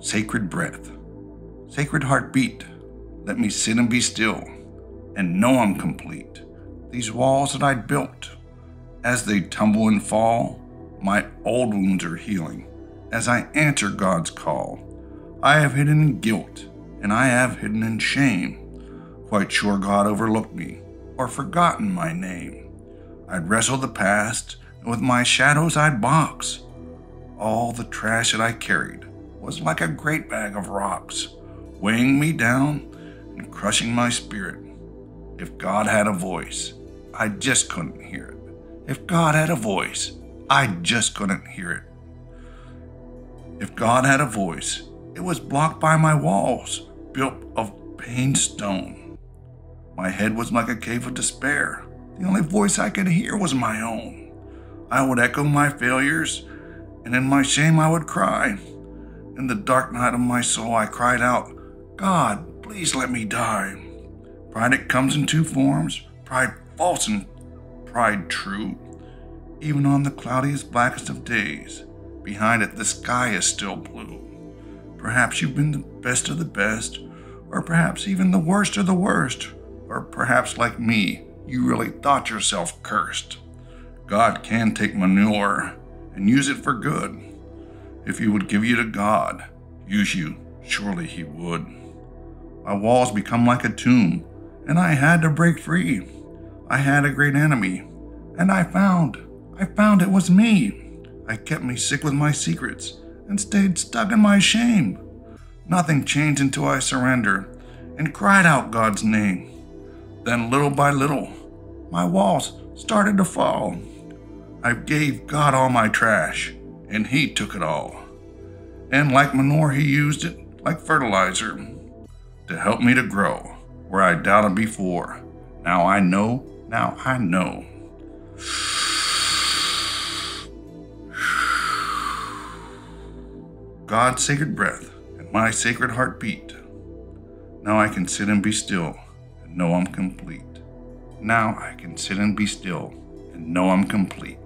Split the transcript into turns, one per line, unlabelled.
sacred breath, sacred heartbeat. Let me sit and be still and know I'm complete. These walls that I built, as they tumble and fall, my old wounds are healing as I answer God's call. I have hidden in guilt and I have hidden in shame, quite sure God overlooked me or forgotten my name. I'd wrestle the past, and with my shadows I'd box. All the trash that I carried was like a great bag of rocks, weighing me down and crushing my spirit. If God had a voice, I just couldn't hear it. If God had a voice, I just couldn't hear it. If God had a voice, it was blocked by my walls, built of pain stone. My head was like a cave of despair. The only voice I could hear was my own. I would echo my failures, and in my shame I would cry. In the dark night of my soul, I cried out, God, please let me die. Pride, it comes in two forms pride false and pride true. Even on the cloudiest, blackest of days, behind it the sky is still blue. Perhaps you've been the best of the best, or perhaps even the worst of the worst, or perhaps like me, you really thought yourself cursed. God can take manure and use it for good. If he would give you to God, use you, surely he would. My walls become like a tomb, and I had to break free. I had a great enemy, and I found, I found it was me. I kept me sick with my secrets and stayed stuck in my shame. Nothing changed until I surrendered and cried out God's name. Then, little by little, my walls started to fall. I gave God all my trash, and He took it all. And like manure, He used it like fertilizer to help me to grow where I doubted before. Now I know, now I know. God's sacred breath and my sacred heartbeat. Now I can sit and be still and know I'm complete. Now I can sit and be still and know I'm complete.